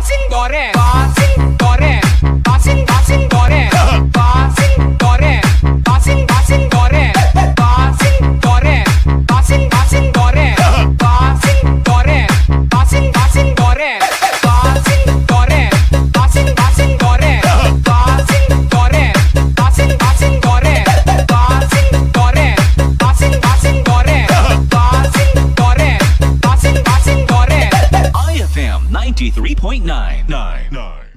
Passing dore 93.9. 9. 9.